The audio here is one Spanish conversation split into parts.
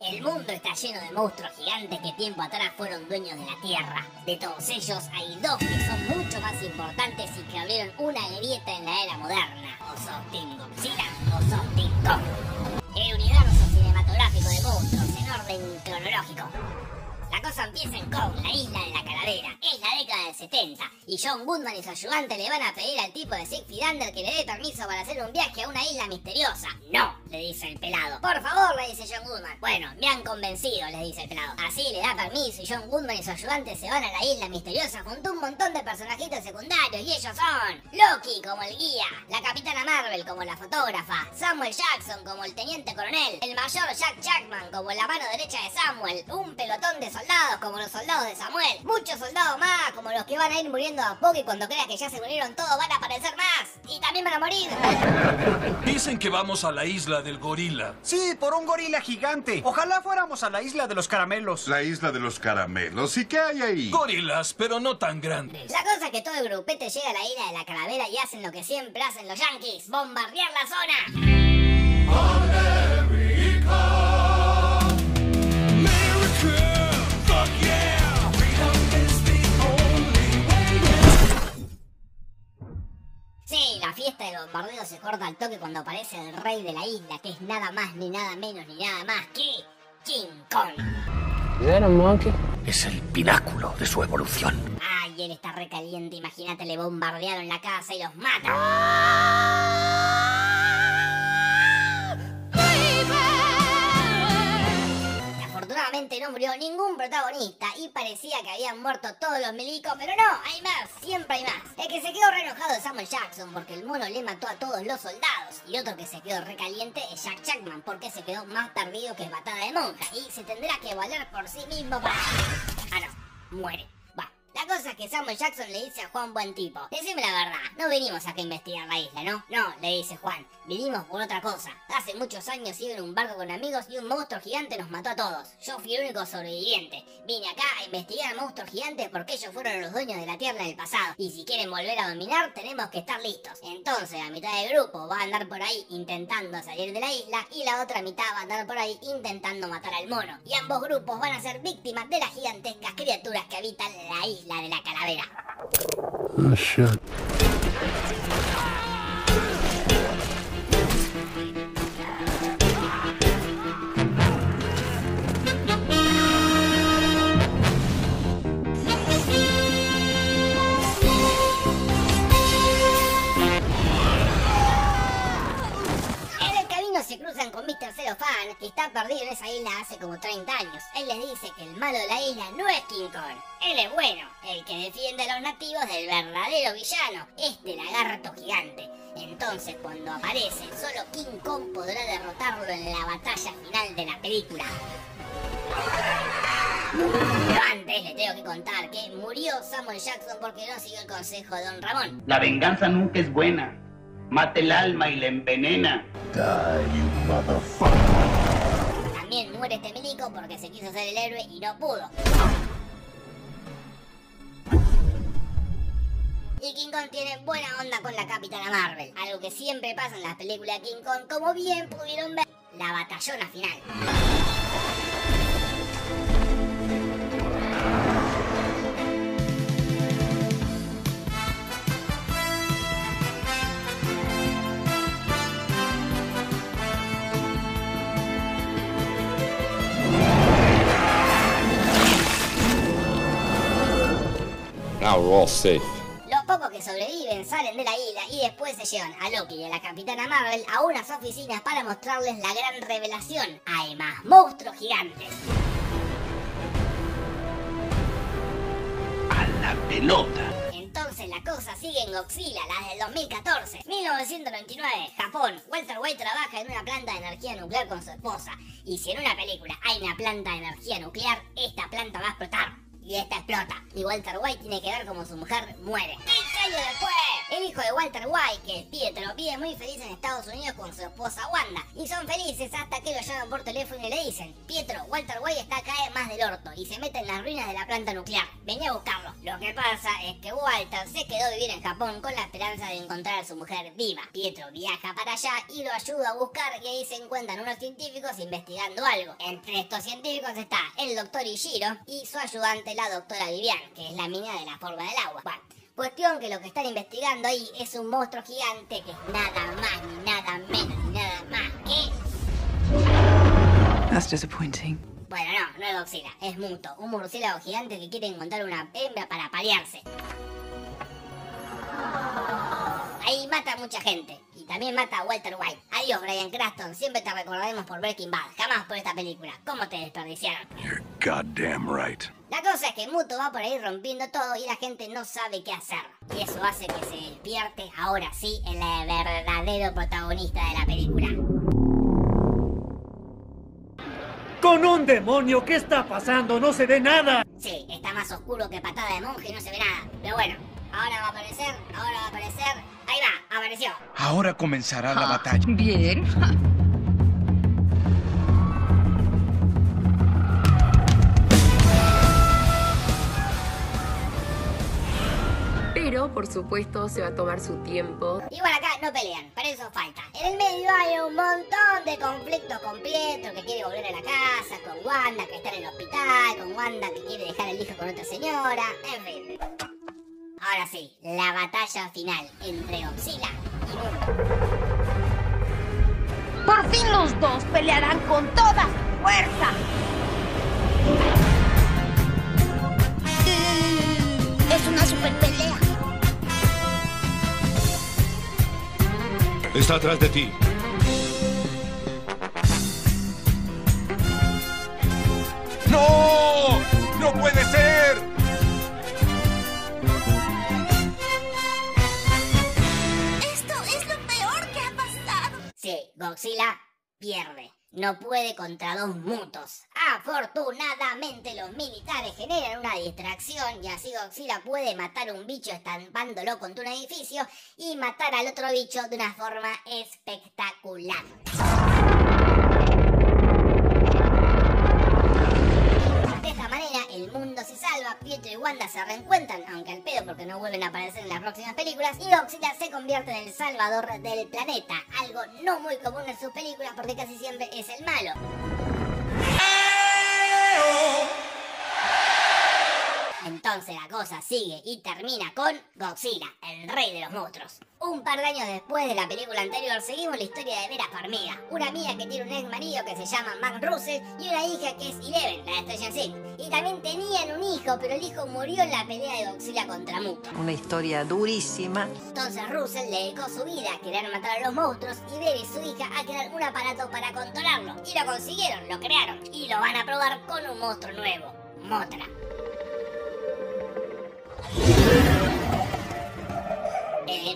El mundo está lleno de monstruos gigantes que tiempo atrás fueron dueños de la Tierra. De todos ellos hay dos que son mucho más importantes y que abrieron una grieta en la era moderna. O sos Team Godzilla o sos Team. El universo cinematográfico de monstruos en orden cronológico. La cosa empieza en Kong, la isla de la calavera. Es la década del 70 y John Goodman y su ayudante le van a pedir al tipo de Siegfried Fidander que le dé permiso para hacer un viaje a una isla misteriosa. No, le dice el pelado. Por favor, le dice John Goodman. Bueno, me han convencido, le dice el pelado. Así le da permiso y John Goodman y su ayudante se van a la isla misteriosa junto a un montón de personajitos secundarios y ellos son Loki como el guía, la capitana Marvel como la fotógrafa, Samuel Jackson como el teniente coronel, el mayor Jack Jackman como la mano derecha de Samuel, un pelotón de soldados como los soldados de Samuel, muchos soldados más como los que van a ir muriendo a poco y cuando creas que ya se murieron todos van a aparecer más y también van a morir. Dicen que vamos a la isla del gorila. Sí, por un gorila gigante. Ojalá fuéramos a la isla de los caramelos. La isla de los caramelos. ¿Y qué hay ahí? Gorilas, pero no tan grandes. La cosa es que todo el grupete llega a la isla de la calavera y hacen lo que siempre hacen los yankees, bombardear la zona. La fiesta del bombardeo se corta al toque cuando aparece el rey de la isla, que es nada más ni nada menos ni nada más que King Kong. Monkey? Es el pináculo de su evolución. Ay, él está recaliente, imagínate, le bombardearon la casa y los mata. Afortunadamente no murió ningún protagonista y parecía que habían muerto todos los milicos, pero no, hay más, siempre hay más. El que se quedó re enojado es Samuel Jackson porque el mono le mató a todos los soldados. Y otro que se quedó recaliente es Jack Jackman porque se quedó más perdido que patada de monja y se tendrá que valer por sí mismo para... Ah, no, muere. Va. La cosa es que Samuel Jackson le dice a Juan buen tipo, decime la verdad, no venimos acá a investigar la isla, ¿no? No, le dice Juan, vinimos por otra cosa. Hace muchos años iba en un barco con amigos y un monstruo gigante nos mató a todos. Yo fui el único sobreviviente. Vine acá a investigar al monstruo gigante porque ellos fueron los dueños de la tierra en el pasado. Y si quieren volver a dominar, tenemos que estar listos. Entonces, la mitad del grupo va a andar por ahí intentando salir de la isla y la otra mitad va a andar por ahí intentando matar al mono. Y ambos grupos van a ser víctimas de las gigantescas criaturas que habitan la isla de la calavera. Oh, shit. Cellophane, que está perdido en esa isla hace como 30 años. Él les dice que el malo de la isla no es King Kong. Él es bueno, el que defiende a los nativos del verdadero villano, este lagarto gigante. Entonces, cuando aparece, solo King Kong podrá derrotarlo en la batalla final de la película. Pero antes le tengo que contar que murió Samuel Jackson porque no siguió el consejo de Don Ramón. La venganza nunca es buena. Mata el alma y la envenena. Die, you motherfucker. También muere este milico porque se quiso ser el héroe y no pudo. Y King Kong tiene buena onda con la Capitana Marvel, algo que siempre pasa en las películas de King Kong, como bien pudieron ver la batallona final. All safe. Los pocos que sobreviven salen de la isla y después se llevan a Loki y a la Capitana Marvel a unas oficinas para mostrarles la gran revelación. Hay más monstruos gigantes. A la pelota. Entonces la cosa sigue en Godzilla, la del 2014. 1999, Japón. Walter White trabaja en una planta de energía nuclear con su esposa. Y si en una película hay una planta de energía nuclear, esta planta va a explotar. Y esta explota. Y Walter White tiene que ver como su mujer muere. 15 años después, El hijo de Walter White, que es Pietro, vive muy feliz en Estados Unidos con su esposa Wanda. Y son felices hasta que lo llaman por teléfono y le dicen, Pietro, Walter White está cada vez más del orto y se mete en las ruinas de la planta nuclear. Venía a buscarlo. Lo que pasa es que Walter se quedó a vivir en Japón con la esperanza de encontrar a su mujer viva. Pietro viaja para allá y lo ayuda a buscar y ahí se encuentran unos científicos investigando algo. Entre estos científicos está el doctor Ishiro y su ayudante la doctora Vivian, que es la mina de la forma del agua. Cuestión que lo que están investigando ahí es un monstruo gigante que es nada más ni nada menos ni nada más que... That's disappointing. Bueno, no, no es Godzilla, es Muto, un murciélago gigante que quiere encontrar una hembra para paliarse. Ahí mata a mucha gente. También mata a Walter White. Adiós, Brian Cranston. Siempre te recordaremos por Breaking Bad. Jamás por esta película. ¿Cómo te desperdiciaron? You're goddamn right. La cosa es que Muto va por ahí rompiendo todo y la gente no sabe qué hacer. Y eso hace que se despierte ahora sí el verdadero protagonista de la película. ¡Con un demonio! ¿Qué está pasando? ¡No se ve nada! Sí, está más oscuro que patada de monje y no se ve nada. Pero bueno, ahora va a aparecer, ahora va a aparecer. Ahí va, apareció. Ahora comenzará la batalla. Bien. Pero, por supuesto, se va a tomar su tiempo. Igual acá no pelean, para eso falta. En el medio hay un montón de conflictos con Pietro que quiere volver a la casa, con Wanda que está en el hospital, con Wanda que quiere dejar el hijo con otra señora, en fin. Ahora sí, la batalla final entre Godzilla y. Por fin los dos pelearán con toda su fuerza. Es una super pelea. Está atrás de ti. Godzilla pierde. No puede contra dos mutos. Afortunadamente los militares generan una distracción y así Godzilla puede matar un bicho estampándolo contra un edificio y matar al otro bicho de una forma espectacular. De esta manera el mundo se salva, Pietro y Wanda se reencuentran, aunque al pedo porque no vuelven a aparecer en las próximas películas, y Godzilla se convierte en el salvador del planeta, algo no muy común en sus películas porque casi siempre es el malo. Entonces la cosa sigue y termina con Godzilla, el rey de los monstruos. Un par de años después de la película anterior, seguimos la historia de Vera Farmiga, una amiga que tiene un ex marido que se llama Mac Russell y una hija que es Eleven, la de Stranger Things. Y también tenían un hijo, pero el hijo murió en la pelea de Godzilla contra Muto. Una historia durísima. Entonces Russell le dedicó su vida a querer matar a los monstruos y Vera y su hija a crear un aparato para controlarlo. Y lo consiguieron, lo crearon. Y lo van a probar con un monstruo nuevo, Motra.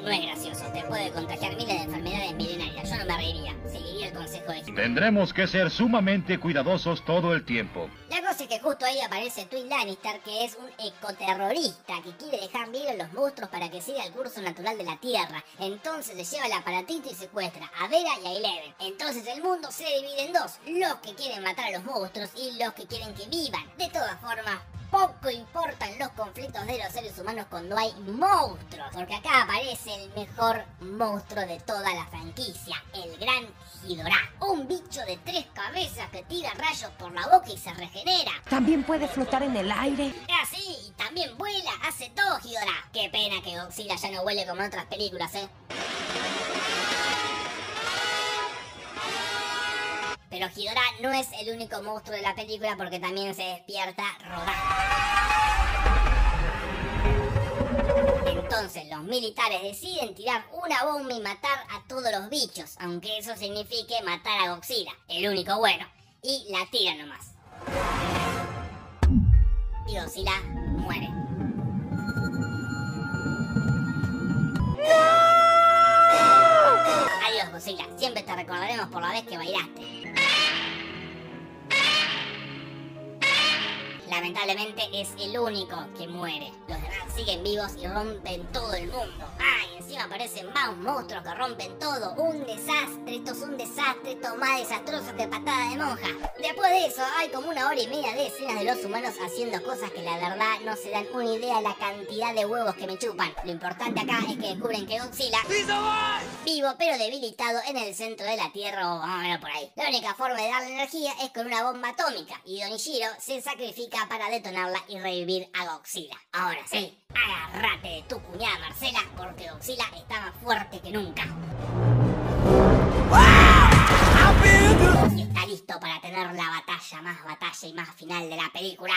No es gracioso, te puede contagiar miles de enfermedades milenarias. Yo no me reiría, seguiría el consejo de Tendremos que ser sumamente cuidadosos todo el tiempo. La cosa es que justo ahí aparece Twin Lannister, que es un ecoterrorista que quiere dejar vivir a los monstruos para que siga el curso natural de la Tierra. Entonces se lleva el aparatito y secuestra a Vera y a Eleven. Entonces el mundo se divide en dos, los que quieren matar a los monstruos y los que quieren que vivan. De todas formas, poco importan los conflictos de los seres humanos cuando hay monstruos, porque acá aparece el mejor monstruo de toda la franquicia, el gran Ghidorah, un bicho de tres cabezas que tira rayos por la boca y se regenera. También puede flotar en el aire. Ah, sí, y también vuela, hace todo Ghidorah. Qué pena que Godzilla ya no huele como en otras películas, ¿eh? Pero Ghidorah no es el único monstruo de la película porque también se despierta rodando. Entonces los militares deciden tirar una bomba y matar a todos los bichos, aunque eso signifique matar a Godzilla, el único bueno, y la tiran nomás. Y Godzilla muere. Adiós Godzilla, siempre te recordaremos por la vez que bailaste. Lamentablemente es el único que muere. Los demás siguen vivos y rompen todo el mundo. Ah, y encima aparecen más monstruos que rompen todo. Un desastre, esto es un desastre, esto más desastroso que patada de monja. Después de eso, hay como una hora y media de escenas de los humanos haciendo cosas que la verdad no se dan una idea de la cantidad de huevos que me chupan. Lo importante acá es que descubren que Godzilla vivo pero debilitado en el centro de la Tierra o más o menos por ahí. La única forma de darle energía es con una bomba atómica y Donishiro se sacrifica para detonarla y revivir a Godzilla. Ahora sí, agárrate de tu cuñada Marcela porque Godzilla está más fuerte que nunca. Y está listo para tener la batalla más batalla y más final de la película.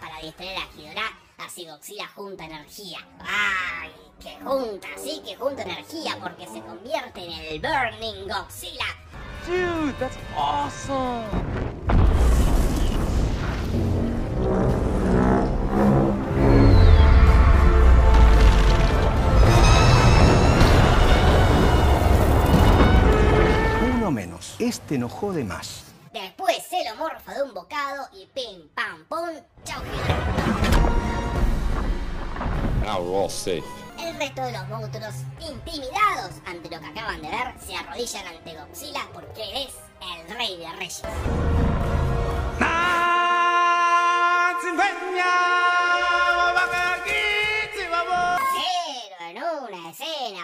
Para distraer a Ghidorah, así Godzilla junta energía. ¡Ay! Que junta, sí que junta energía porque se convierte en el Burning Godzilla. Dude, that's awesome. Uno menos. Este no jode más. Después se lo morfa de un bocado y pim pam pum. Now we're all safe. El resto de los monstruos, intimidados ante lo que acaban de ver, se arrodillan ante Godzilla porque él es el rey de reyes.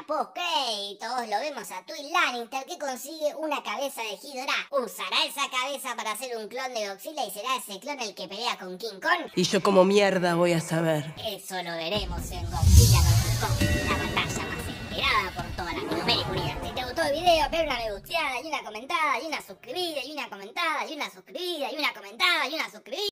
Escena post créditos lo vemos a Twin Lannister que consigue una cabeza de Ghidorah. Usará esa cabeza para hacer un clon de Godzilla y será ese clon el que pelea con King Kong. Y yo como mierda voy a saber. Eso lo veremos en Godzilla vs. Kong, la batalla más esperada por toda Latinoamérica Unida. Si te gustó el video, pega una me gusteada y una comentada y una suscribida y una comentada y una suscribida y una comentada y una suscribida.